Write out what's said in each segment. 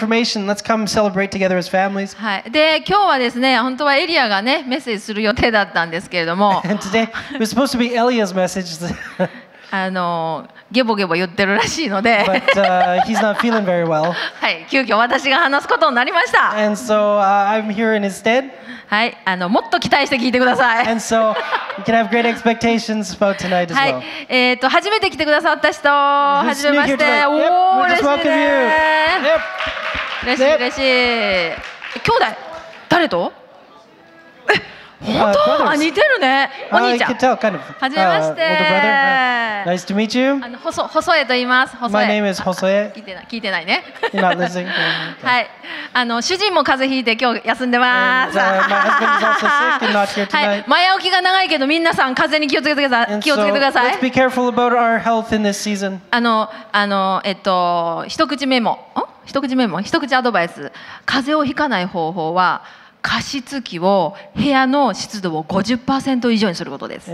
information. Let's come celebrate together as families. はい、で今日はですね本当はエリアがねメッセージする予定だったんですけれども And today it was supposed to be Elia's message, あのゲボゲボ言ってるらしいので。But, 急遽私が話すことになりました。はい、あのもっと期待して聞いてください。初めて来てくださった人、はめまして。兄弟、誰と？本当、似てるね。初めまして。Uh, uh, nice to meet you. あの細細江と言います。細江。聞いてない聞いてないね。You're はい。あの主人も風邪ひいて今日休んでます。はい。前置きが長いけど皆さん風邪に気をつけてください。気。あのあのえっと一口メモ。一口メモ？一口アドバイス。風邪をひかない方法は。加湿器を部屋の湿度を50%以上にすることです。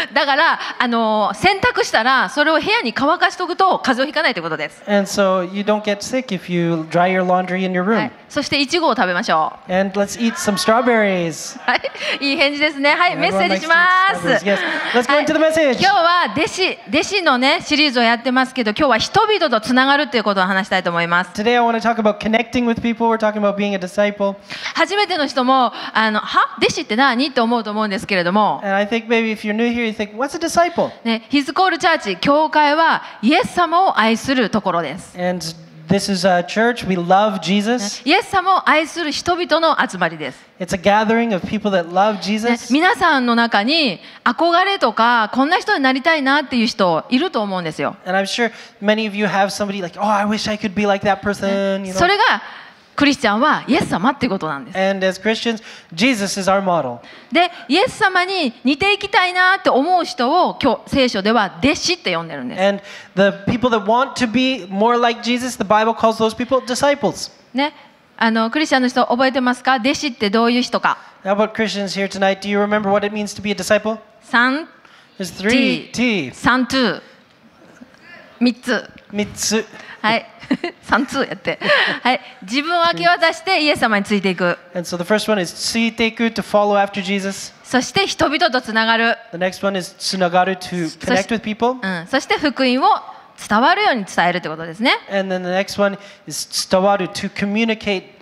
だから、あの洗濯したら、それを部屋に乾かしておくと、風邪をひかないということです。そしてイチ食べましょう。はい、いい返事ですね。はい、メッセージします。今日は弟子弟子のねシリーズをやってますけど、今日は人々とつながるということを話したいと思います。初めての人もあのは弟子って何？と思うと思うんですけれども。ね、ヒズコールチャーチ教会はイエス様を愛するところです。This is a church. We love Jesus. イエス様を愛する人々の集まりです。It's a gathering of people that love ね Jesus. 皆さんの中に憧れとかこんな人になりたいなっていう人いると思うんですよ。And I'm sure many of you have somebody like, oh, I wish I could be like that person. You そ know? れがクリスチャンはイエス様っていうことなんです。And as Christians, Jesus is our model. でイエス様に似ていきたいなって思う人を今日聖書では弟子って呼んでるんです。And the people that want to be more like Jesus, the Bible calls those people disciples. ね、あのクリスチャンの人覚えてますか弟子ってどういう人か How about Christians here tonight? Do you remember what it means to be a disciple? 3 There's three T. 3 2 3つ Mitsu. はい3通やってはい自分を明け渡してイエス様についていく And so the first one is tsiteku to follow after Jesus. そして人々とつながる、The next one is tsunagaru to connect with people. うん、そして福音を伝わるように伝えるってことですね And then the next one is tstawaru to communicate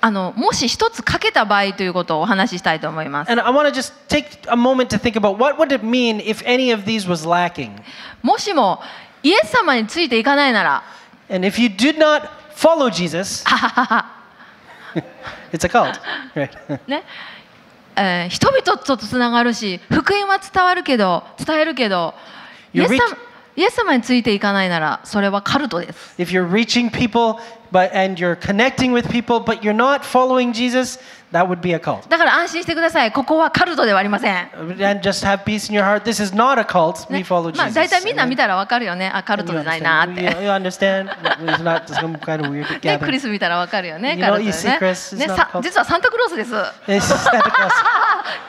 あのもし一つ欠けた場合ということをお話ししたいと思います。もしもイエス様についていかないなら。人々とつながるし、福音は伝わるけど、伝えるけど、イエス様についていかないならそれはカルトです if you're reaching people but and you're connecting with people but you're not following Jesus, that would be a cult. だから安心してくださいここはカルトではありません And just have peace in your heart. This is not a cult. ね We follow まあ Jesus. 大体みんな見たらわかるよねあカルトじゃないなっ.て You, understand? It's not some kind of weird ね、ク gathering. リス見たらわかるよね。カルトねね.実はサンタクロースです。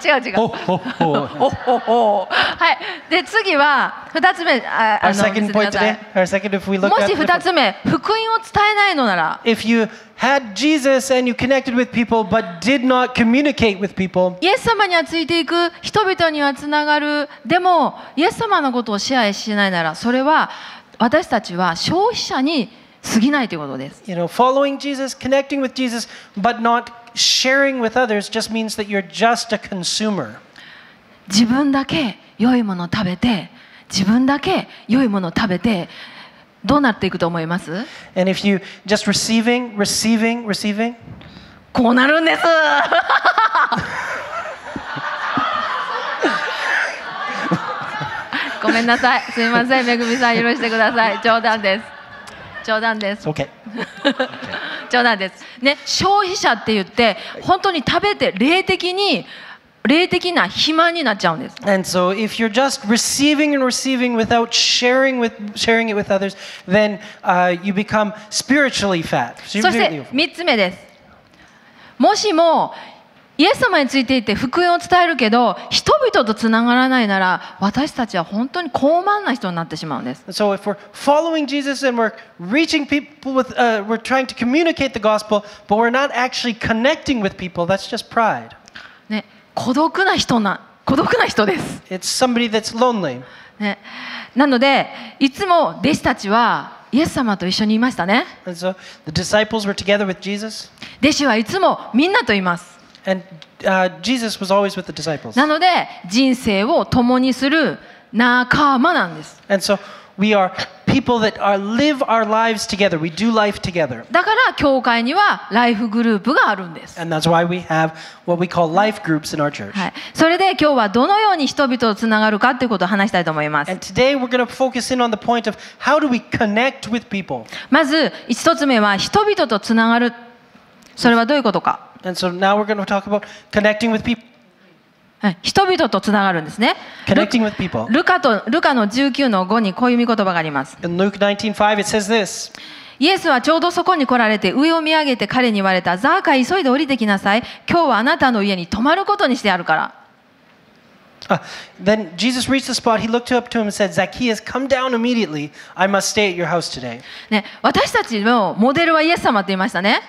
違う違う。Ho, ho. ほほほはい。で次は二つ目あ Our あの second 見せてく point today, our second, if we look も at し the 二つ目福音を伝えないのなら if you had Jesus and you connected with people but did not communicate with people, イエス様にはついていく人々にはつながるでもイエス様のことを支配しないならそれは私たちは消費者に過ぎないということです。you know, following Jesus, connecting with Jesus, but not sharing with others just means that you're just a consumer. 自分だけ良いものを食べて自分だけ良いものを食べてどうなっていくと思います？And if you just receiving, receiving, receiving, こうなるんです。ごめんなさい。すみません。めぐみさん許してください。冗談です。冗談です。Okay. 冗談です。ね消費者って言って本当に食べて霊的に霊的な肥満になっちゃうんです And so if you're just receiving and receiving without sharing with sharing it with others, then uh, you become spiritually fat. そして3つ目ですもしもイエス様についていて福音を伝えるけど人々とつながらないなら私たちは本当に高慢な人になってしまうんです so if we're following Jesus and we're reaching people with, uh, we're trying to communicate the gospel, but we're not actually connecting with people, that's just pride. ね孤独な人な孤独な人です。ね、なのでいつも弟子たちはイエス様と一緒にいましたね。So, 弟子はいつもみんなといます。And, uh, なので人生を共にする仲間なんです。People that are live our lives together. We do life together. だから教会にはライフグループがあるんです、And that's why we have what we call life groups in our church. はい、それで今日はどのように人々とつながるかということを話したいと思います And today we're going to focus in on the point of how do we connect with people. まず一つ目は人々とつながるそれはどういうことか And so now we're going to talk about connecting with people. 人々とつながるんですね。ル,カとルカの19の5にこういう見言葉があります。イエスはちょうどそこに来られて、上を見上げて彼に言われた、ザーカ急いで降りてきなさい。今日はあなたの家に泊まることにしてあるから。ね、私たちのモデルはイエス様と言いましたね。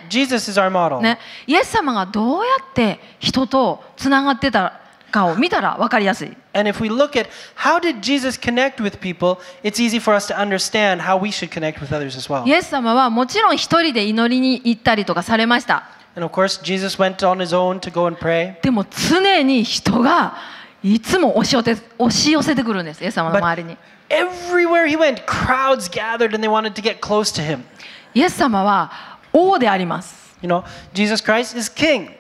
イエス様がどうやって人とつながってたかを見たら分かりやすい And if we look at how did Jesus connect with people, it's easy for us to understand how we should connect with others as well. イエス様はもちろん一人で祈りに行ったりとかされました And of course, Jesus went on his own to go and pray. でも常に人がいつも押し寄せ押し寄せてくるんですイエス様の周りに everywhere he went, crowds gathered and they wanted to get close to him. イエス様は王であります You know, Jesus Christ is king.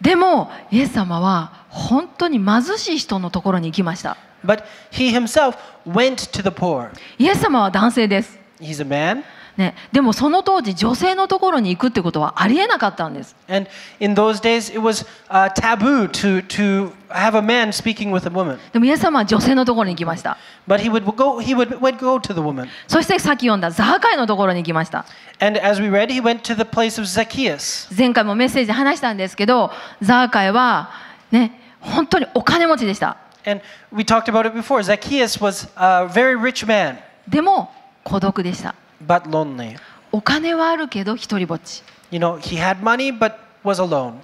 でもイエス様は本当に貧しい人のところに行きました But he himself went to the poor. イエス様は男性です、He's a man. ね、でもその当時女性のところに行くってことはありえなかったんです And in those days, it was uh, taboo to, to have a man speaking with a woman. でもイエス様は女性のところに行きました But he would go, he would, would go to the woman. そしてさっき読んだザーカイのところに行きました And as we read, he went to the place of Zacchaeus. 前回もメッセージで話したんですけどザーカイはね本当にお金持ちでした And we talked about it before. Zacchaeus was a very rich man, でも孤独でした but lonely. お金はあるけど一人ぼっち You know, he had money, but was alone.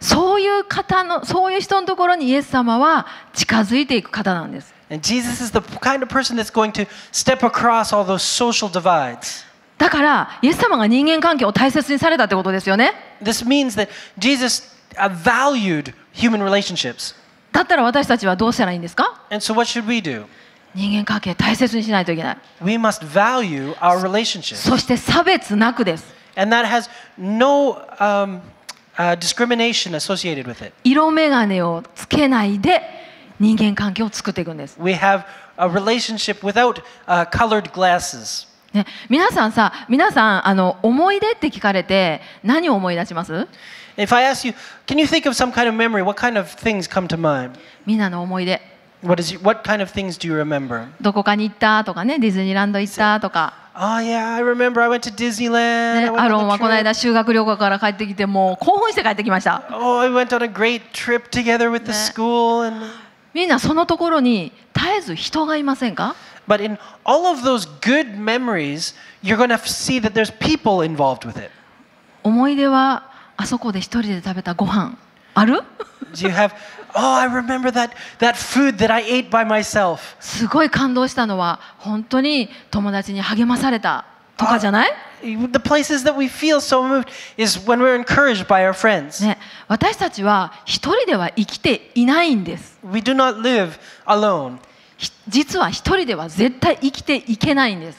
そういう方のそういう人のところにイエス様は近づいていく方なんです And Jesus is the kind of person that's going to step across all those social divides. だからイエス様が人間関係を大切にされたってことですよね This means that Jesus uh, valued human relationships. だったら私たちはどうしたらいいんですか And so, what should we do? 人間関係大切にしないといけない We must value our relationships. そして差別なくです And that has no um, uh, discrimination associated with it. 色眼鏡をつけないで人間関係を作っていくんです、We have a relationship without uh, colored glasses. ね、皆さんさ皆さんあの思い出って聞かれて何を思い出します If I ask you, can you think of some kind of memory? What kind of things come to mind? みんなの思い出 What, is, what kind of things do you remember? どこかに行ったとかねディズニーランド行ったとか、 Oh, yeah, I remember I went to Disneyland. ね、 I went ア on ロン a はこの trip. 間修学旅行から帰ってきてもう興奮して帰ってきました Oh, I went on a great trip together with the Ne. school. And... みんなそのところに絶えず人がいませんか But in all of those good memories, you're going to see that there's people involved with it. 思い出は あそこで一人で食べたご飯ある Do you have, oh, I remember that, that food that I ate by myself. すごい感動したのは本当に友達に励まされたとかじゃない、The places that we feel so moved is when we're encouraged by our friends. ね、私たちは一人では生きていないんです We do not live alone. 実は一人では絶対生きていけないんです。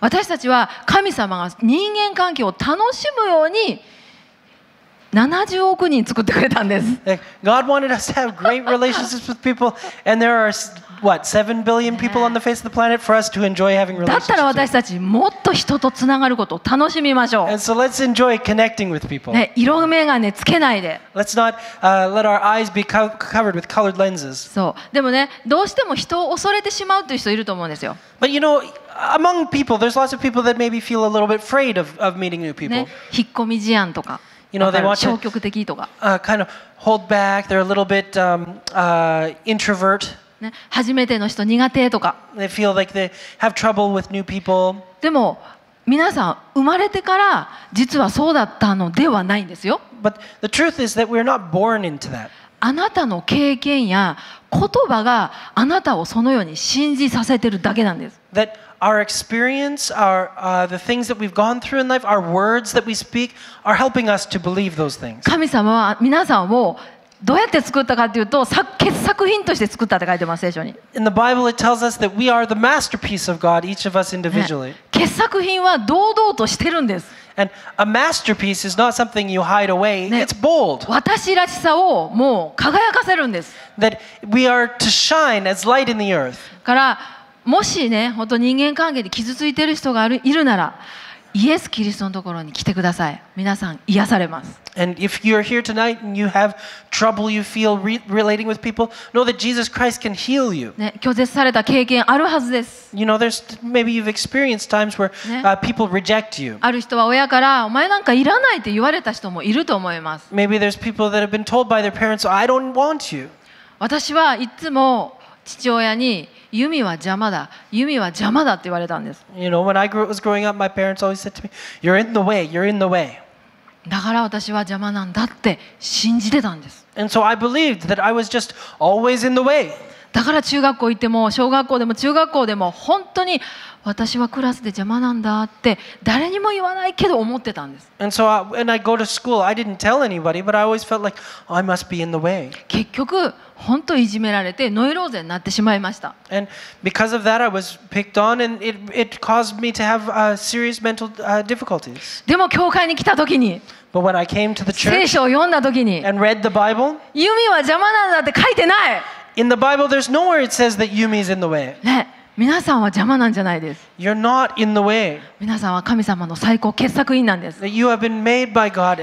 私たちは神様が人間関係を楽しむように、70億人作ってくれたんです God wanted us to have great relationships with people, and there are what seven billion people on the face of the planet for us to enjoy having だったら relationships. 私.たちもっと人とつながることを楽しみましょ And so let's enjoy connecting with う、people. ね、色眼鏡つけないで Let's not uh, let our eyes be co- covered with colored lenses. そうでもねどうしても人を恐れてしまうという人いると思うんですよ、But you know, among people, there's lots of people that maybe feel a little bit afraid of, of meeting new people. ね、引っ込み思案とか You know, they る want to- Uh, kind of hold back. They're a little bit um, uh, introvert. ね、初めての人苦手とか They feel like they have trouble with new people. でも皆さん生まれてから実はそうだったのではないんですよ But the truth is that we're not born into that. あなたの経験や言葉があなたをそのように信じさせてるだけなんです That our experience, our, uh, the things that we've gone through in life, our words that we speak are helping us to believe those things. 神様は皆さんをどうやって作ったかっていうと作傑作品として作ったって書いてます聖書に、ね In the Bible, it tells us that we are the masterpiece of God, each of us individually. 傑作品は堂々としてるんです And a masterpiece is not something you hide away, Ne- it's bold. 私らしさをもう輝かせるんです That we are to shine as light in the earth. から もしね本当人間関係で傷ついてる人が,いるならイエス・キリストのところに来てください。皆さん癒されます。ある、人は親からお前なんかいらないって言われた人もいると思います。私はいつも父親にユミは邪魔だユミは邪魔だ」って言われたんです You know, when I was growing up, my parents always said to me, You're in the way, you're in the way. だから私は邪魔なんだって信じてたんです And so I believed that I was just always in the way. だから中学校行っても小学校でも中学校でも本当に私はクラスで邪魔なんだって誰にも言わないけど思ってたんです And so I, when I go to school, I didn't tell anybody, but I always felt like oh, I must be in the way. 結局本当いじめられてノイローゼになってしまいました And because of that, I was picked on, and it, it caused me to have uh, serious mental uh, difficulties. でも教会に来た時に But when I came to the 聖 church 書を読んだ時に and read the Bible, ユミは邪魔なんだって書いてない in the Bible, there's nowhere it says that Yumi's in the way. ね皆さんは邪魔なんじゃないです。皆さんは神様の最高傑作員なんです。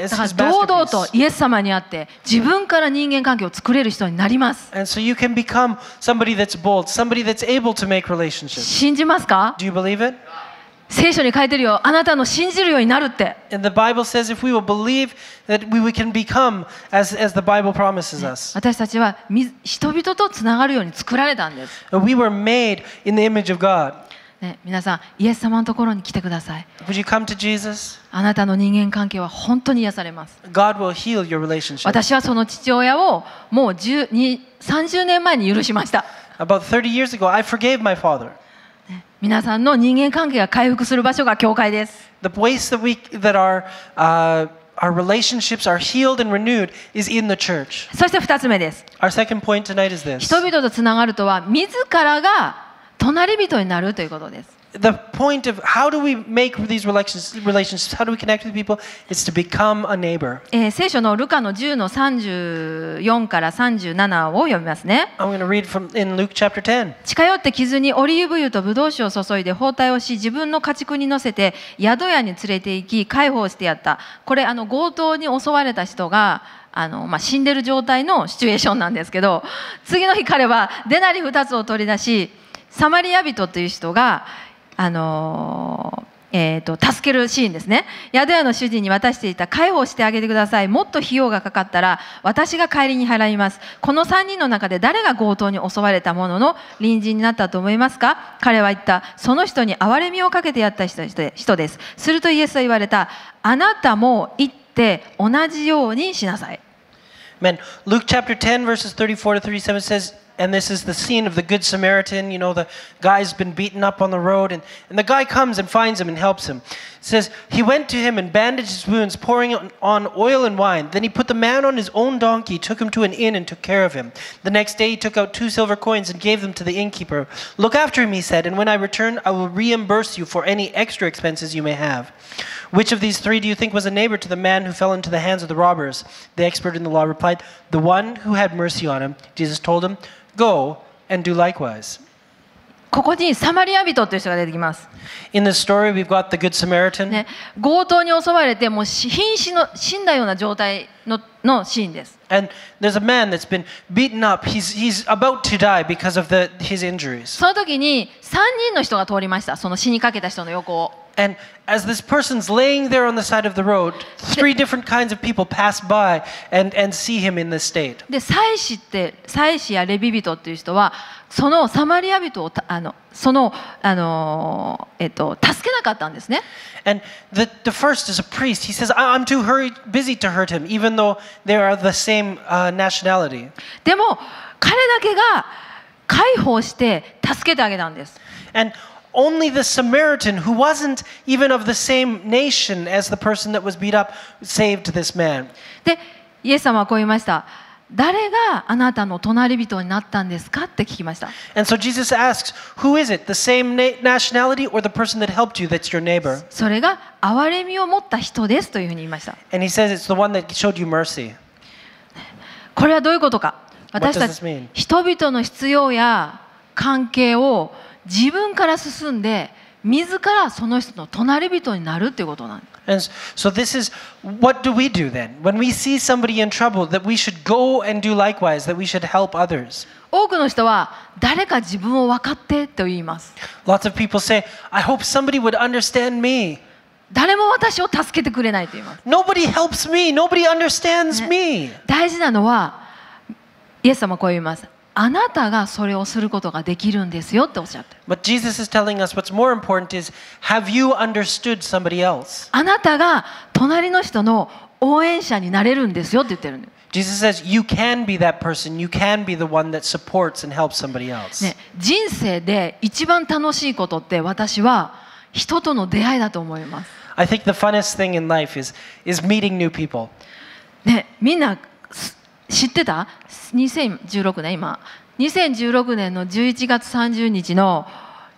だから堂々とイエス様にあって自分から人間関係を作れる人になります。信じますか？聖書に書いてるよ。あなたの信じるようになるって。Says, we we become, as, as 私たちは人々とつながるように作られたんです。We ね、皆さん、イエス様のところに来てください。あなたの人間関係は本当に癒されます。私はその父親をもう30年前に許しました。About 30 years ago, I forgave my father. 皆さんの人間関係が回復する場所が教会です The place that we that our uh, our relationships are healed and renewed is in the church. そして2つ目です Our second point tonight is this: 人々とつながるとは自らが隣人になるということです the point of how do we make these relations, relationships? How do we connect with people? Is to become a neighbor. えー聖書のルカの10の34から37を読みますね I'm going to read from in Luke chapter 10. 近寄って傷にオリーブ油とブドウ酒を注いで包帯をし自分の家畜に乗せて宿屋に連れて行き介抱してやったこれあの強盗に襲われた人があの、まあ、死んでる状態のシチュエーションなんですけど次の日彼はデナリ2つを取り出しサマリア人という人があのえー、と助けるシーンですね。宿屋の主人に渡していた介抱してあげてください。もっと費用がかかったら私が帰りに払います。この3人の中で誰が強盗に襲われたものの隣人になったと思いますか？彼は言った。その人に憐れみをかけてやった人です。するとイエスは言われた。あなたも行って同じようにしなさい。Luke chapter 10, verses 34 to 37 says, and this is the scene of the Good Samaritan. You know, the guy's been beaten up on the road, and, and the guy comes and finds him and helps him. says, He went to him and bandaged his wounds, pouring on- on oil and wine. Then he put the man on his own donkey, took him to an inn, and took care of him. The next day he took out two silver coins and gave them to the innkeeper. Look after him, he said, and when I return, I will reimburse you for any extra expenses you may have. Which of these three do you think was a neighbor to the man who fell into the hands of the robbers? The expert in the law replied, The one who had mercy on him. Jesus told him, go and do likewise. ここにサマリア人という人が出てきます。ね、強盗に襲われて、もう瀕死の死んだような状態の,のシーンです。その時に3人の人が通りました、その死にかけた人の横を。And as this person's laying there on the side of the road, three different kinds of people pass by and, and see him in this state. で祭司って祭司やレビ人っていう人はそのサマリア人をたあのその、あのーえっと、助けなかったんですね And the, the first is a priest. He says, "I- I'm too hurried, busy to hurt him, even though they are the same uh, nationality. でも彼だけが解放して助けてあげたんです And only the Samaritan, who wasn't even of the same nation as the person that was beat up, saved this man. でイエス様はこう言いました誰があなたの隣人になったんですかって聞きました And so Jesus asks, Who is it? The same na- nationality or the person that helped you that's your neighbor? それが憐れみを持った人ですというふうに言いました And he says it's the one that showed you mercy. これはどういうことか What 私たち?人々の必要や関係を自分から進んで自らその人の隣人になるっていうことなんです And so this is what do we do then? When we see somebody in trouble, that we should go and do likewise, that we should help others. 多くの人は誰か自分を分かってと言います Lots of people say, I hope somebody would understand me. 誰も私を助けてくれないと言います Nobody helps me. Nobody understands me. 大事なのはイエス様はこう言いますあなたがそれをすることができるんですよっておっしゃってあなたが隣の人の応援者になれるんですよって言ってるんです。Says, ね、人生で一番楽しいことって私は人との出会いだと思います。Think the funnest thing in life is, is meeting new people. ね、みんな知ってた2016年今2016年の11月30日の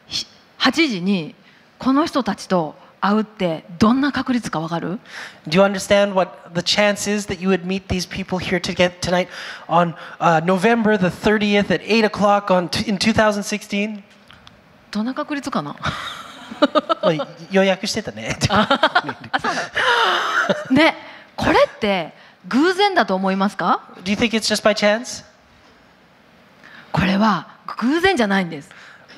ひ8時にこの人たちと会うってどんな確率かわかる Do you understand what the chance is that you would meet these people here to get tonight on uh, November the 30th at 8 o'clock on in 2016? どんな確率かなまあ予約してたね。ねこれって偶然だと思いますか Do you think it's just by chance? これは偶然じゃないんです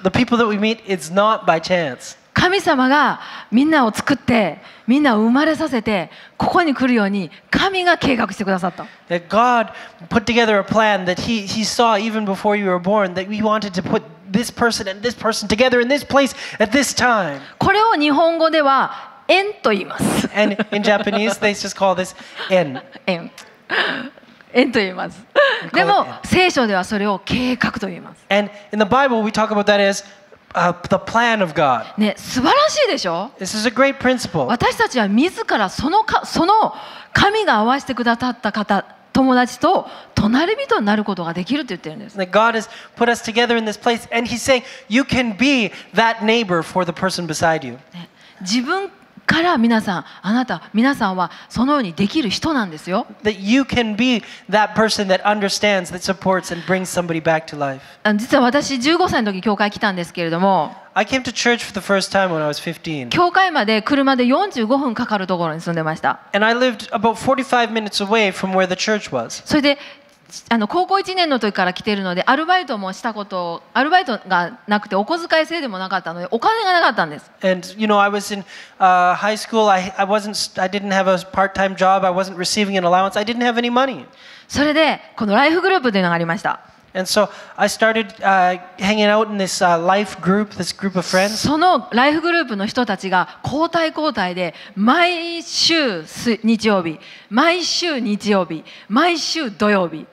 The people that we meet, it's not by chance. 神様がみんなを作ってみんなを生まれさせてここに来るように神が計画してくださった That God put together a plan that he, he saw even before you were born, that we wanted to put this person and this person together in this place at this time. これを日本語では縁と言います And in Japanese, they just call this en. 縁縁と言いますでも聖書ではそれを計画と言います And in the Bible, we talk about that as uh, the plan of God. ね素晴らしいでしょ This is a great principle. 私たちは自らそのかその神が合わせてくださった方友達と隣人になることができると言ってるんです God has put us together in this place, and He's saying, You can be that neighbor for the person beside you. ね自分から皆さんあなた皆さんはそのようにできる人なんですよ That you can be that person that understands, that supports, and brings somebody back to life. 実は私15歳の時教会来たんですけれども I came to church for the first time when I was 15. 教会まで車で45分かかるところに住んでました And I lived about 45 minutes away from where the church was. それであの高校1年の時から来てるのでアルバイトもしたことアルバイトがなくてお小遣い制でもなかったのでお金がなかったんです And you know, I was in uh, high school. I, I wasn't. I didn't have a part-time job. I wasn't receiving an allowance. I didn't have any money. それでこのライフグループというのがありました And so I started uh, hanging out in this uh, life group, this group of friends. そのライフグループの人たちが交代交代で毎週す日曜日毎週日曜日毎週土曜日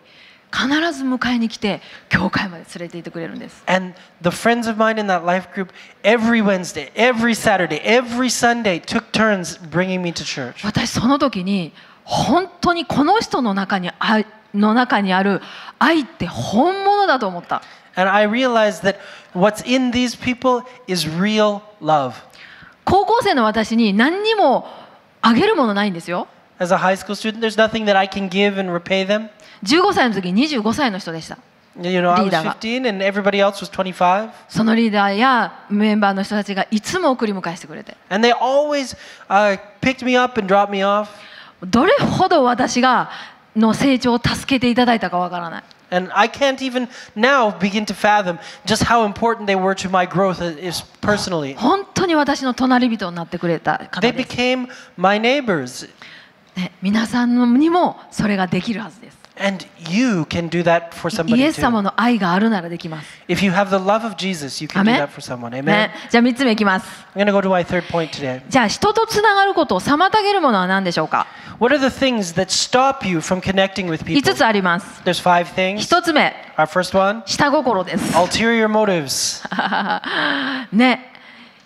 必ず迎えに来て教会まで連れて行ってくれるんです And the friends of mine in that life group, every Wednesday, every Saturday, every Sunday, took turns bringing me to church. 私その時に本当にこの人の中にあの中にある愛って本物だと思った And I realized that what's in these people is real love. 高校生の私に何にもあげるものないんですよ As a high school student, there's nothing that I can give and repay them. 15歳の時25歳の人でした You know, I was リーダーが。15 and everybody else was 25. そのリーダーやメンバーの人たちがいつも送り迎えしてくれて And they always uh, picked me up and dropped me off. どれほど私がの成長を助けていただいたかわからない And I can't even now begin to fathom just how important they were to my growth is personally. 本当に私の隣人になってくれた方 They です、became my neighbors. ね、皆さんにもそれができるはずです And you can do that for イ somebody エス様 too. の愛があるならできます If you have the love of Jesus, you can do that for someone. Amen. ね、じゃあ3つ目いきます I'm going to go to my third point today. じゃあ人とつながることを妨げるものは何でしょうか What are the things that stop you from connecting with 5 people? つあります There's five things. 1つ目 Our first one 下心です ulterior motives. ね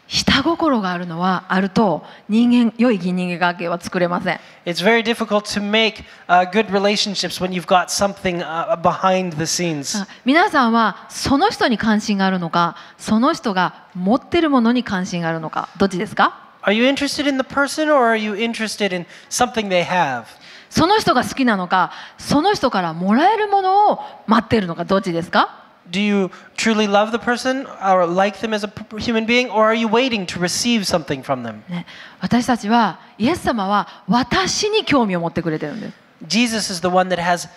下心があるのはあると人間良い人間関係は作れません It's very difficult to make uh, good relationships when you've got something uh, behind the scenes. あ皆さんはその人に関心があるのかその人が持ってるものに関心があるのかどっちですか Are you interested in the person or are you interested in something they have? その人が好きなのかその人からもらえるものを待っているのかどっちですか Do you truly love the person or like them as a human being or are you waiting to receive something from them? ね、私たちはイエス様は私に興味を持ってくれてるんです Jesus is the one that has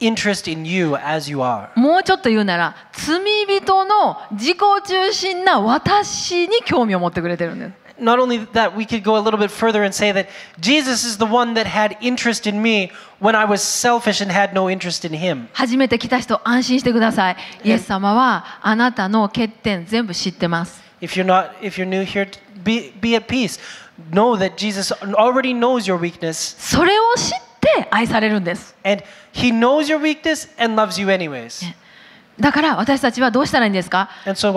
interest in you as you are. もうちょっと言うなら罪人の自己中心な私に興味を持ってくれてるんです Not only that, we could go a little bit further and say that Jesus is the one that had interest in me when I was selfish and had no interest in him. 初めて来た人安心してくださいイエス様はあなたの欠点全部知ってます If you're not, if you're new here, be, be at peace. Know that Jesus already knows your weakness それを知って愛されるんです and he knows your weakness and loves you anyways. だから私たちはどうしたらいいんですか、And so?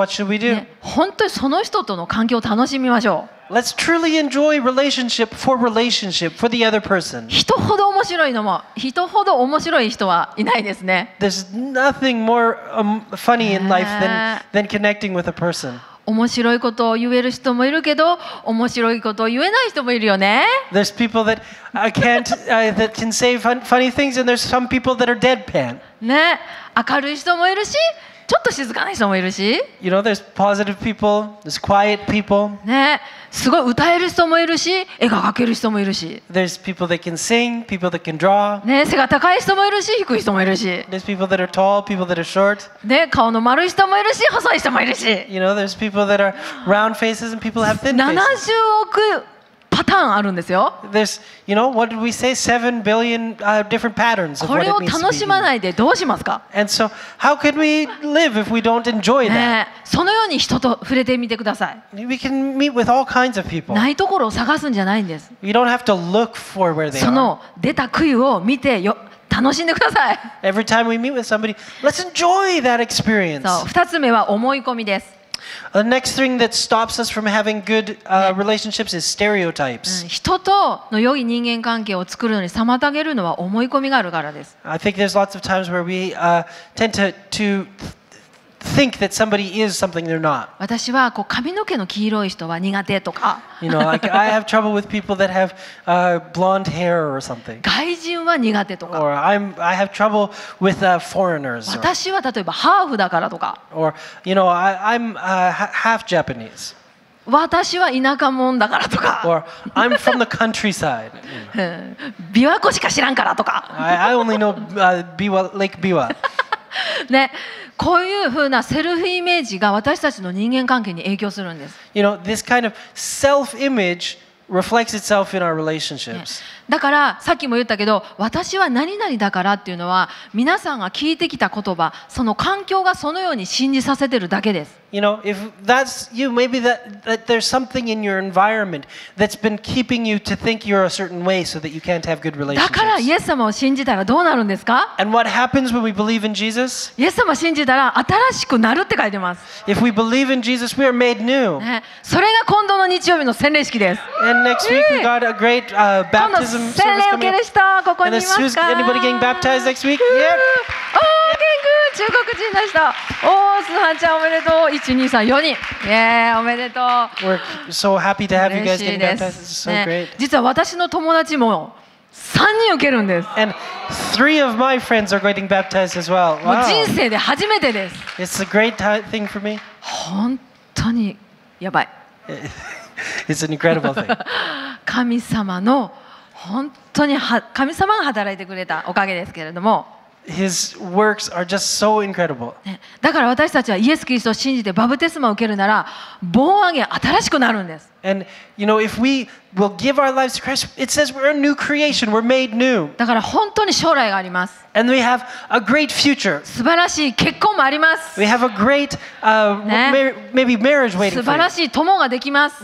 ね、本当にその人との関係を楽しみましょ Let's truly enjoy relationship for relationship for the other person. う人ほど面白いのも人ほど面白い人はいないですね There's nothing more um, funny in life than, than connecting with a person. 面白いことを言える人もいるけど面白いことを言えない人もいるよね There's people that uh, can't uh, that can say fun, funny things, and there's some people that are deadpan. ね明るい人もいるしちょっと静かな人もいるし You know, there's positive people, there's quiet people, ね すごい歌える人もいるし絵が描ける人もいるし there's people that can sing, people that can draw, ね背が高い人もいるし低い人もいるし there's people that are tall, people that are short. ね顔の丸い人もいるし細い人もいるし You know, there's people that are round faces and people have thin 70 faces. 億パターンあるんですよ。これを楽しまないでどうしますか、そのように人と触れてみてください。ないところを探すんじゃないんです。その出た杭を見てよ楽しんでください。2つ目は思い込みです。The next thing that stops us from having good uh, relationships is うん stereotypes. 人との良い人間関係を作るのに妨げるのは思い込みがあるからです I think there's lots of times where we uh, tend to, to think that somebody is something they're not. 私はこう髪の毛の黄色い人は苦手とか You know, like I have trouble with people that have uh, blonde hair or something. 外人は苦手とか Or I'm, I have trouble with uh, foreigners. Or, 私は例えばハーフだからとか or you know, I, I'm uh, ha- half Japanese. 私は田舎者だからとか Or I'm from the countryside. うん琵琶湖しか知らんからとか I, I only know uh, Biwa, Lake Biwa. ねこういうふうなセルフイメージが私たちの人間関係に影響するんです You know, this kind of self-image reflects itself in our ね relationships. だからさっきも言ったけど私は何々だからっていうのは皆さんが聞いてきた言葉その環境がそのように信じさせてるだけです You know, if that's you, maybe that, that there's something in your environment that's been keeping you to think you're a certain way so that you can't have good だからイ relationships. エス様を信じたらどうなるんですか And what happens when we believe in Jesus? イエス様を信じたら新しくなるって書いてます、If we believe in Jesus, we are made new. ね、それが今度の日曜日の洗礼式です And next week we got a great uh, 今度 baptism 洗 service 礼を受 coming け up. る人ここに And い this, ます who's か anybody getting baptized next week? Yeah. 中国人の人。おー、スハンちゃんおめでとう。1、2、3、4人。イエーイ、おめでとう。We're so happy to have you 嬉 guys getting で baptized. す。This is so ね great. 実は私の友達も3人受けるんです。And three of my friends are getting baptized as well. もう.人生で初めてです。It's a great thing for me. 本当にやばい。It's an incredible thing. 神様の本当に神様が働いてくれたおかげですけれども。だから私たちはイエス・キリスを信じてバブテスマを受けるなら、棒上げ新しくなるんです。だから本当に将来があります。素晴らしい結婚もあります。素晴らしい友ができます。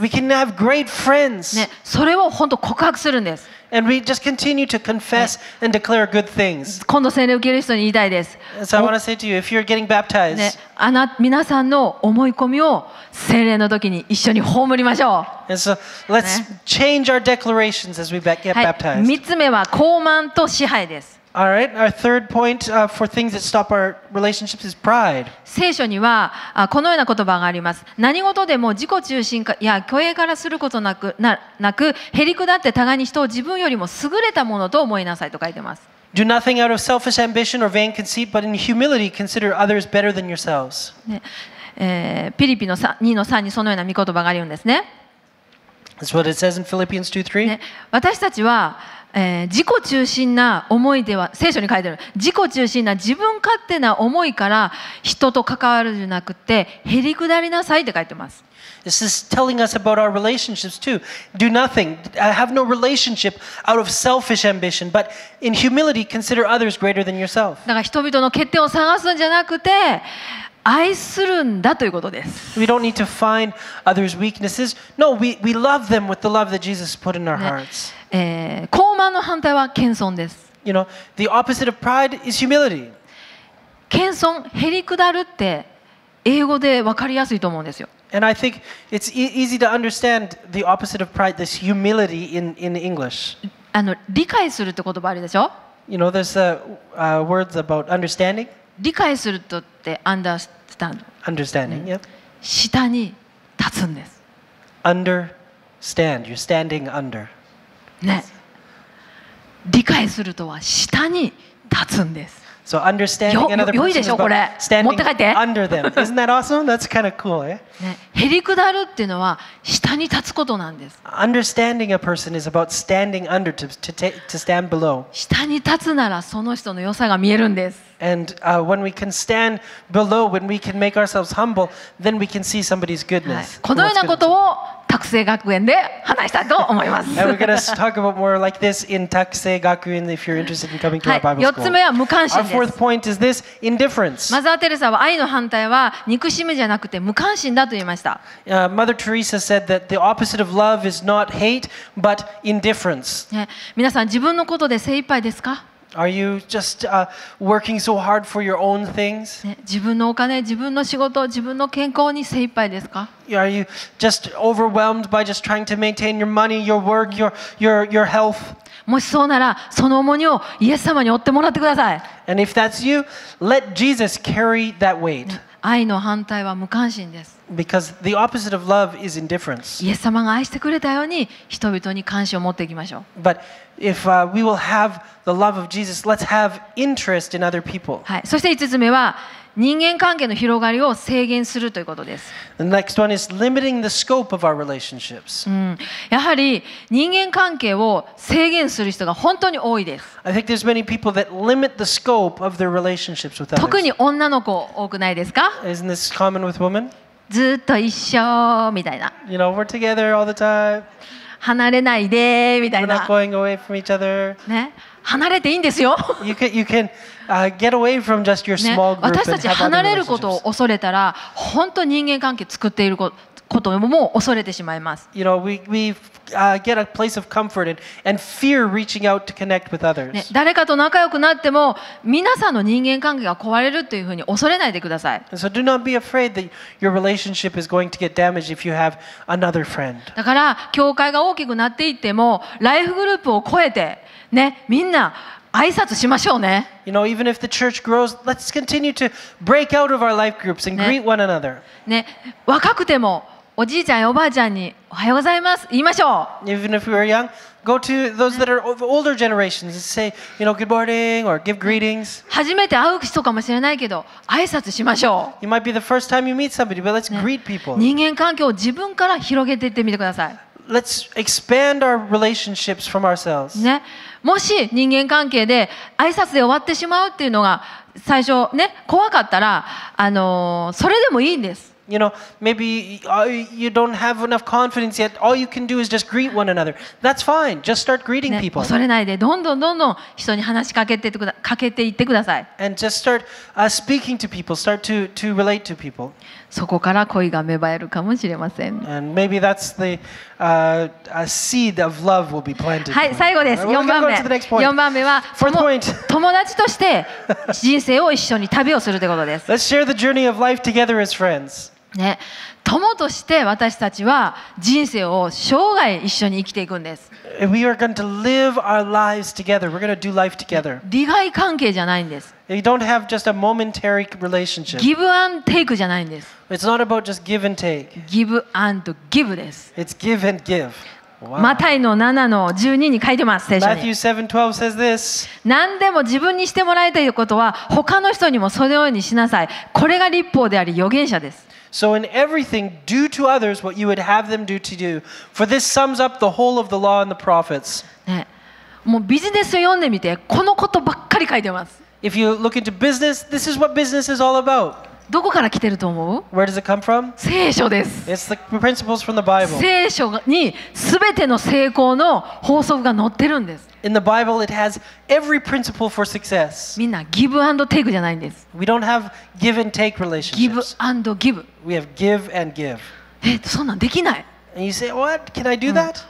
ね、それを本当告白するんです。And we just continue to confess and declare good things. 今度洗礼を受ける人に言いたいです。So I want to say to you, if you're getting baptized, ね、あな皆さんの思い込みを洗礼の時に一緒に葬りましょ and so let's change our declarations as we get baptized. 3つ目は高慢と支配です。All right, our third point uh, for things that stop our relationships is pride. 聖書にはあこのような言葉があります。何事でも自己中心かや虚栄からすることなくななく、へりくだって互いに人を自分よりも優れたものと思いなさいと書いてます。Do nothing out of selfish ambition or vain conceit, but in humility consider others better than yourselves. ねえーピリピの3 2の3にそのような御言葉があるんですね。That's what it says in Philippians 2 3. ね私たちは、えー自己中心な思いでは聖書に書いてある自己中心な自分勝手な思いから人と関わるんじゃなくてへりくだりなさいって書いてます。This is telling us about our relationships too. Do nothing, uh, have no relationship out of selfish ambition, but in humility consider others greater than yourself. だから人々の欠点を探すんじゃなくて愛するんだということです。We don't need to find others' weaknesses. No, we, we love them with the love that Jesus put in our ね hearts. えー高慢の反対は謙遜です。You know, the opposite of pride is humility. 謙遜、へりくだるって英語で分かりやすいと思うんですよ。And I think it's e- easy to understand the opposite of pride, this humility in, in English. あの理解するって言葉あるでしょ You know, there's uh, uh, words about understanding. 理解するとって understand Understanding, yeah. 下に立つんです。Understand. You're standing under. ね。理解するとは下に立つんです。So understanding よ another よ person いで is しょこ about れ standing 持って帰って under them. Isn't that awesome? That's kind of cool, eh? ね。へりくだるっていうのは下に立つことなんです。Understanding a person is about standing under to, to, to stand below. 下に立つならその人の良さが見えるんです。And uh, when we can stand below, when we can make ourselves humble, then we can see somebody's はい goodness. このようなことを拓成学園で話したいと思います。 And we're going to talk about more like this in Takusei Gakuin if you're interested in coming to は our い、 Bible 4 school. つ目は無関 Our 心で fourth す。 point is this indifference. マザー・テレサは愛の反対は憎しみじゃなくて無関心だと言いました。 Uh, Mother Teresa said that the opposite of love is not hate, but indifference. ね、皆さん自分のことで精一杯ですか、 Are you just uh, working so hard for your own things? ね、自分のお金、自分の仕事、自分の健康に精一杯ですか Are you just overwhelmed by just trying to maintain your money, your work, your, your, your health? もしそうならその重荷をイエス様に負ってもらってください。 And if that's you, let Jesus carry that weight. 愛の反対は無関心です。Because the opposite of love is indifference. イエス様が愛してくれたように人々に関心を持っていきましょう。But if uh, we will have the love of Jesus, let's have interest in other people. はい、そして5つ目は人間関係の広がりを制限するということです。やはり人間関係を制限する人が本当に多いです。特に女の子多くないですか？ずっと一緒みたいな。離れないでみたいな。ね。離れていいんですよ。私たち離れることを恐れたら、本当人間関係作っていること。ことも恐れてしまいます。誰かと仲良くなっても皆さんの人間関係が壊れるというふうに恐れないでください。だから、教会が大きくなっていっても、ライフグループを超えて、ね、みんな、挨拶しましょうね。ね、ね若くてもおじいちゃんやおばあちゃんにおはようございます言いましょ Even if we were young, go to those that are of older generations and say, you know, good morning or give greetings. う。初めて会う人かもしれないけど挨拶しましょ You might be the first time you meet somebody, but let's greet people. 人間関係を自分から広げていってみてください。Let's expand our relationships from ourselves. ね、もし人間関係で挨拶で終わってしまうっていうのが最初ね怖かったら、あのーそれでもいいんです。You know, maybe uh, you don't have enough confidence yet. All you can do is just greet one another. That's fine. Just start greeting ね、 people 恐れないでどんどんどんどん人に話しかけてってくだかけていってください。 and just start uh, speaking to people. Start to to relate to people, そこから恋が芽生えるかもしれません。 and maybe that's the uh, a seed of love will be planted. はい、 for you. 最後です。 All right, 4 we're 番 gonna 目。 go to the next point. 4番目は Fourth 友 point. 友達として人生を一緒に旅をするということです。 Let's share the journey of life together as friends. ね、友として私たちは人生を生涯一緒に生きていくんです。利害関係じゃないんです。ギブアンテイクじゃないんです。give and give. Wow. マタイの7の12に書いてます、聖書。何でも自分にしてもらいたいことは、他の人にもそのようにしなさい。これが立法であり、預言者です。So in everything, do to others what you would have them do to you. For this sums up the whole of the law and the prophets. ね、もうビジネスを読んでみてこのことばっかり書いてます。 If you look into business, this is what business is all about. どこから来てると思う Where does it come from? 聖書です。It's the principles from the Bible. 聖書に全ての成功の法則が載ってるんです。In the Bible, it has every principle for success. みんなギブアンドテイクじゃないんです。We don't have give and take relationships. アンドギブ。We have give and give. え、そんなんできない。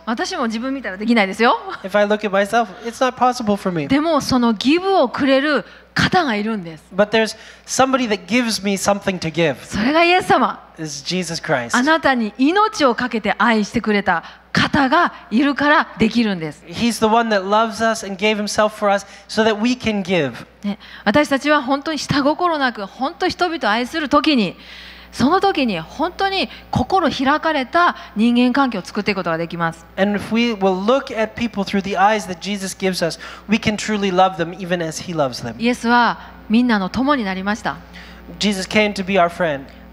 私も自分見たらできないですよ。でもそのギブをくれる方がいるんです。それがイエス様。あなたに命をかけて愛してくれた方がいるからできるんです。私たちは本当に下心なく、本当人々を愛するときに。その時に本当に心開かれた人間関係を作っていくことができます。イエスはみんなの友になりました。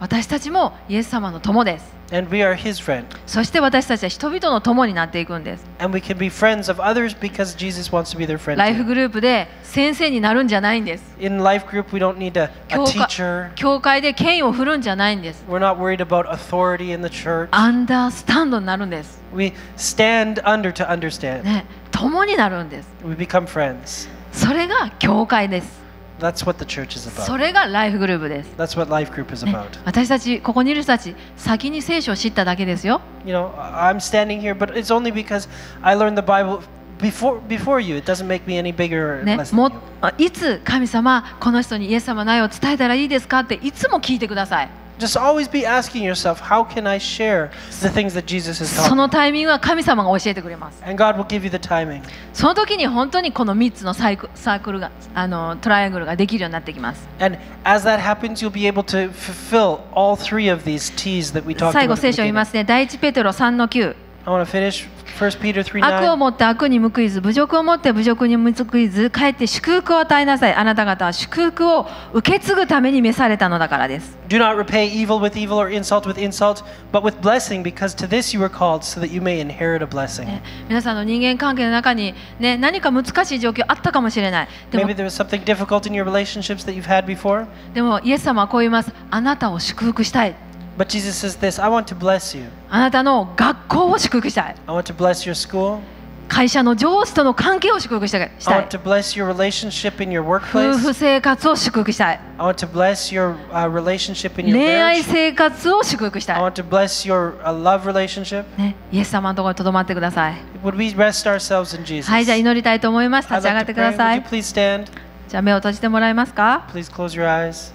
私たちもイエス様の友です。and we are his friend. そして私たちは人々の友になっていくんです。And we can be friends of others because Jesus wants to be their friend. ライフ.グループで先生になるんじゃないんです。In life group, we don't need a, a 教会 teacher. 教会で権威を振るんじゃないんです。We're not worried about authority in the church. アンダースタンドになるんです。We stand under to understand. ね、友になるんです。We become friends. それが教会です。That's what the church is そ about. れがライフグループです。That's what life group is ね about. 私たちここにいる人たち先に聖書を知っただけですよ You know, I'm standing here, but it's only because I learned the Bible before before you. It doesn't make me any bigger or ね less も than you. あいつ神様この人にイエス様の愛を伝えたらいいですかっていつも聞いてください Just always be asking yourself, how can I share the things that Jesus has そ taught me? のタイミングは神様が教えてくれます And God will give you the timing. その時に本当にこの3つのサイクサークルがあのトライアングルができるようになってきます And as that happens, you'll be able to fulfill all three of these T's that we talked 最後 about. 聖 At 書を the 見ま beginning. すね第一ペテロ3の9 I want to finish 1 Peter 3 悪を 9. もって悪に報いず侮辱をもって侮辱に報いずかえって祝福を与えなさいあなた方は祝福を受け継ぐために召されたのだからです Do not repay evil with evil or insult with insult, but with blessing, because to this you were called, so that you may inherit a blessing. ね皆さんの人間関係の中に、ね、何か難しい状況あったかもしれないでも Maybe there was something difficult in your relationships that you've had before. でもイエス様はこう言いますあなたを祝福したい But Jesus says this I want to bless you. あなたの学校を祝福したい I want to bless your school. 会社の上司との関係を祝福したい I want い to bless your relationship in your 夫婦 workplace. 生活を祝福したい I want to bless your uh, relationship in your 恋愛 marriage. 生活を祝福し I たい、want to bless your uh, love relationship. ね、イエス様のところにとどまってください Would we rest ourselves in Jesus? はいじゃあ祈りたいと思います立ち上がっ like てくだ.さ Would い you please stand? じゃあ目を閉じてもらえますか Please close your eyes.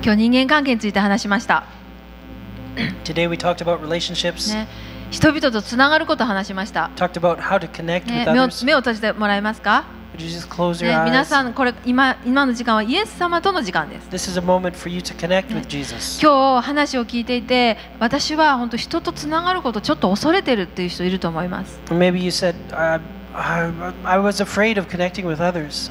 今日人間関係について話しました。人々とつながることを話しました。目,を目を閉じてもらえますか、ね、皆さん、これ今,今の時間はイエス様との時間です。今日話を聞いていて、私は本当人とつながることをちょっと恐れているという人いると思います。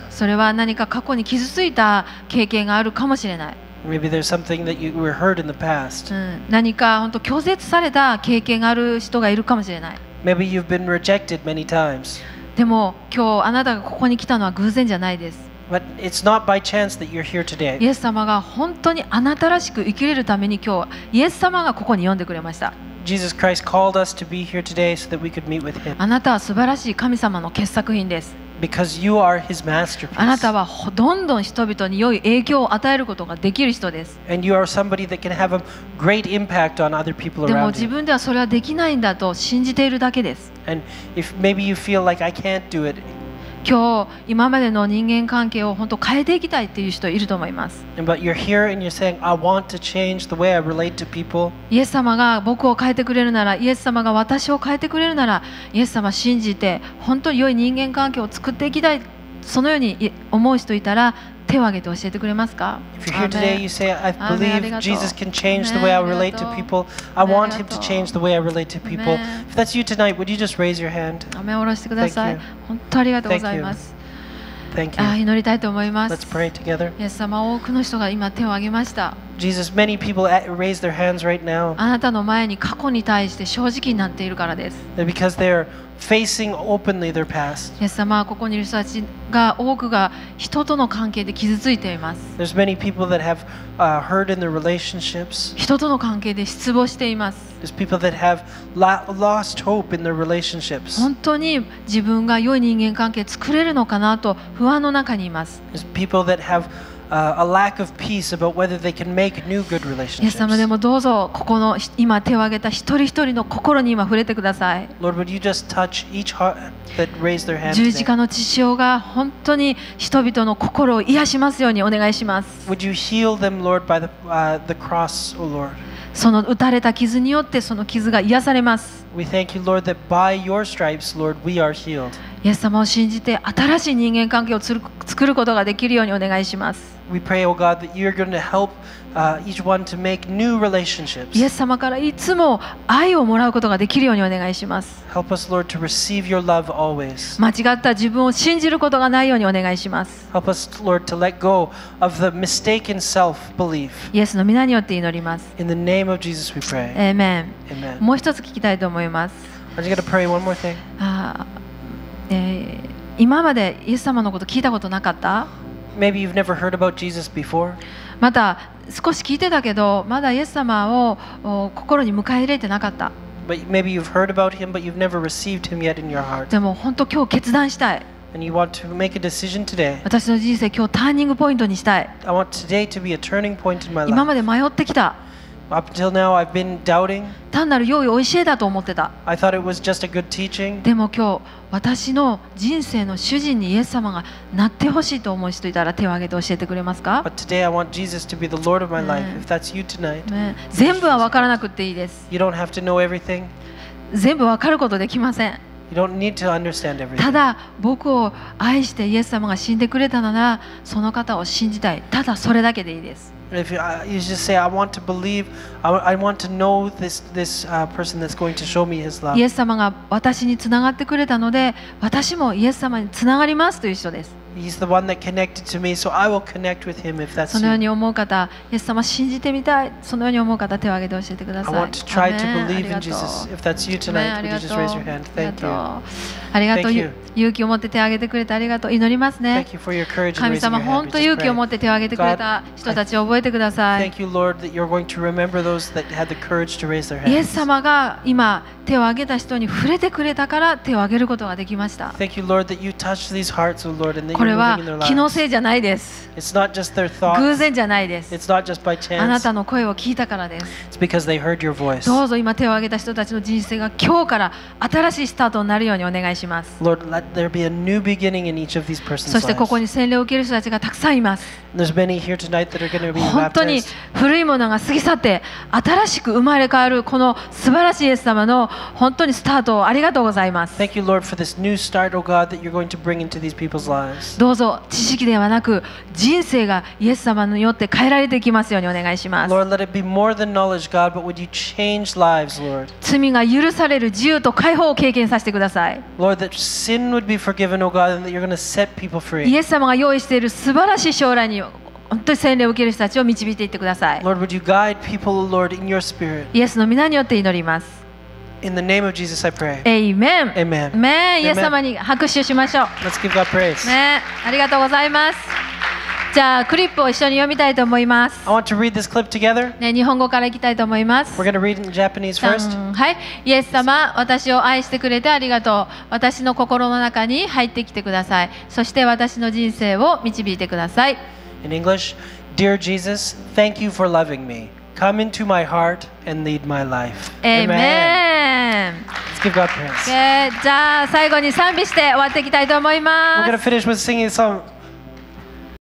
それは何か過去に傷ついた経験があるかもしれない。Maybe there's something that you were hurt in the past. うん、何か本当拒絶された経験がある人がいるかもしれない Maybe you've been rejected many times. でも今日あなたがここに来たのは偶然じゃないです But it's not by chance that you're here イ today. エス様が本当にあなたらしく生きれるために今日イエス様がここに呼んでくれました Jesus Christ called us to be here today so that we could meet with Him. あなたは素晴らしい神様の傑作品です Because you are His masterpiece. あなたはほどんどん人々に良い影響を与えることができる人です And you are somebody that can have a great impact on other people でも around 自 you. 分ではそれはできないんだと信じているだけです And if maybe you feel like I can't do it, 今日今までの人間関係を本当変えていきたいっていう人いると思います and but you're here and you're saying, I want to change the way I relate to people. イエス様が僕を変えてくれるならイエス様が私を変えてくれるならイエス様信じて本当に良い人間関係を作っていきたいそのようにい思う人いたら手を挙げて教えてくれますか If you're here today, you say, I believe. Jesus can change the way I relate to people. I want Him to change the way I relate to people. If that's you tonight, would you just raise your hand? 雨を下ろしてください Thank you. 本当ありがとうございます Thank あ you. 祈りたいと思います Let's pray together. イエス様多くの人が今手を挙げました Jesus, many people raise their hands right now あなたの前に過去に対して正直になっているからです because they're facing openly their past. イエス様はここにいる人たちが多くが人との関係で傷ついています There's many people that have uh, hurt in their relationships. 人との関係で失望しています There's people that have lo- lost hope in their relationships. 本当に自分が良い人間関係作れるのかなと不安の中にいます There's people that have uh, a lack of peace about whether they can make new good イエス様で.もどうぞここの今手を挙げた一人一人の心に今触れてください十字?架の血潮が本当に人々の心を癒しますようにお願いします uh? その打たれた傷によってその傷が癒されます We thank you, Lord, that by your stripes, Lord, we are healed. イエス様を信じて新しい人間関係を作ることができるようにお願いします We pray, O God, that you're going to help uh, each one to make new relationships. イエス様からいつも愛をもらうことができるようにお願いします Help us, Lord, to receive your love always. 間違った自分を信じることがないようにお願いします Help us, Lord, to let go of the mistaken self belief. イエスの皆によって祈ります In the name of Jesus, we pray. エーメン Amen. もう一つ聞きたいと思います I'm just going to pray one more thing. あーえー今までイエス様のこと聞いたことなかった Maybe you've never heard about Jesus before. また少し聞いてたけどまだイエス様をお心に迎え入れてなかった But maybe you've heard about him, but you've never received him yet in your heart. でも本当今日決断したい And you want to make a decision today. 私の人生今日ターニングポイントにしたい I want today to be a turning point in my 今ま life. で迷ってきた Up until now, I've been doubting. 単なる良い教えだと思ってた I thought it was just a good teaching. でも今日私の人生の主人にイエス様がなってほしいと思う人いたら手を挙げて教えてくれますか？全部は分からなくていいです。全部分かることできません。ただ僕を愛してイエス様が死んでくれたならその方を信じたい。ただそれだけでいいです。If you, uh, you just say, I want to believe, I, I want to know this, this uh, person that's going to show me his love. イエス様が私につながってくれたので私もイエス様につながりますという人ですそのように思う方、イエス様信じてみたい、そのように思う方、手を挙げて教えてください。ありがとう。ありがとう。勇気を持って手を挙げてくれてありがとう。祈りますね。神様、本当勇気を持って手を挙げてくれた人たちを覚えてください。イエス様が今、手を挙げた人に触れてくれたから手を挙げることができました。これは気のせいじゃないです。偶然じゃないです。あなたの声を聞いたからです。どうぞ今手を挙げた人たちの人生が今日から新しいスタートになるようにお願いします。そしてここに洗礼を受ける人たちがたくさんいます。本当に古いものが過ぎ去って新しく生まれ変わるこの素晴らしいイエス様の本当にスタートをありがとうございます。どうぞ知識ではなく人生がイエス様によって変えられていきますようにお願いします。Lord, 罪が許される自由と解放を経験させてください。Lord, イエス様が用意している素晴らしい将来に。本当に洗礼を受ける人たちを導いていってください。イエスの皆によって祈ります。In the name of Jesus, I pray. Amen. メンイエス Amen. 様に拍手しましょう Let's give God praise. ね、ありがとうございます。じゃあクリップを一緒に読みたいと思います。I want to read this clip together. ね、日本語からいきたいと思います。We're going to read it in Japanese first. んはい、イエス様、私を愛してくれてありがとう。私の心の中に入ってきてください。そして私の人生を導いてください。In English, Dear Jesus, thank you for loving me. Come into my heart and lead my life. エイメン Let's give God praise. えーじゃあ最後に賛美して終わっていきたいと思い We're ま going to す。 finish with singing a song